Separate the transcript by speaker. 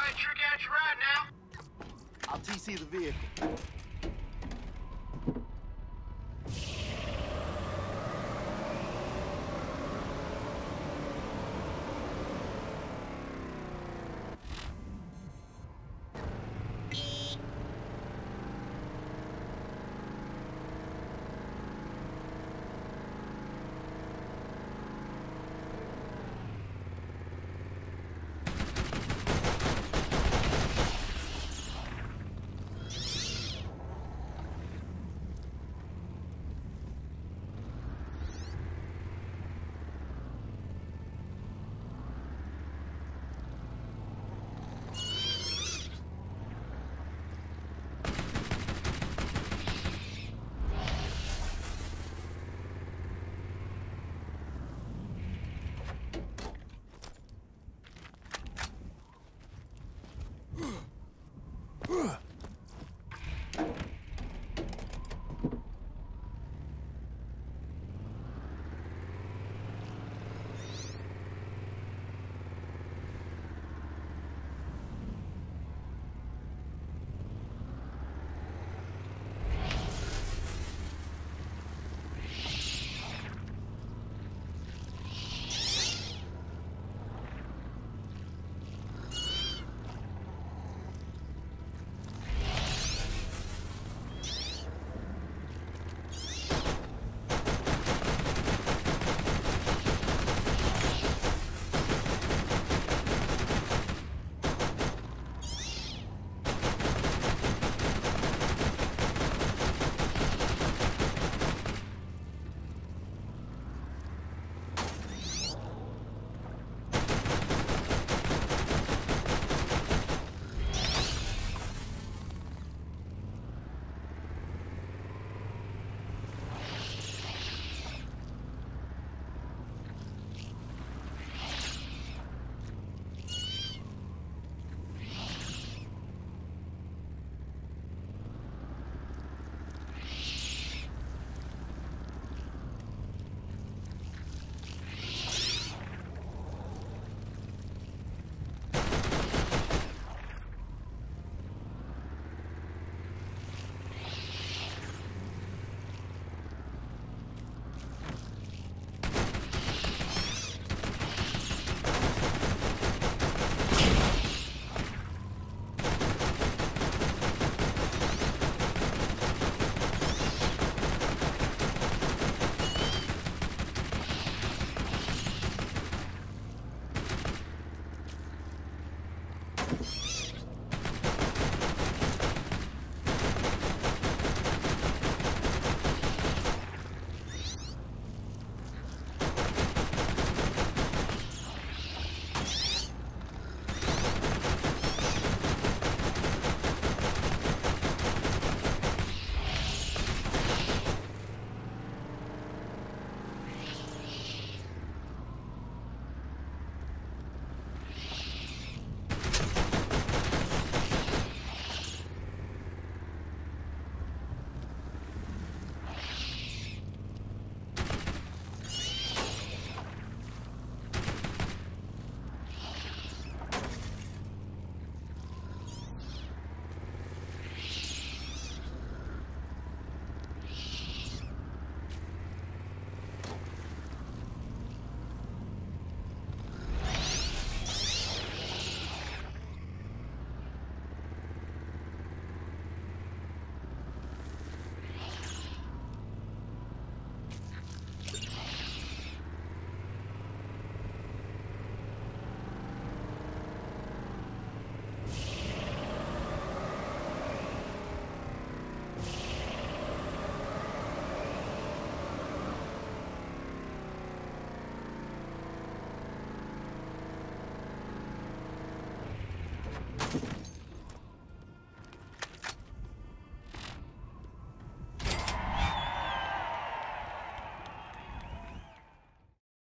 Speaker 1: I sure got your ride now.
Speaker 2: I'll TC the vehicle.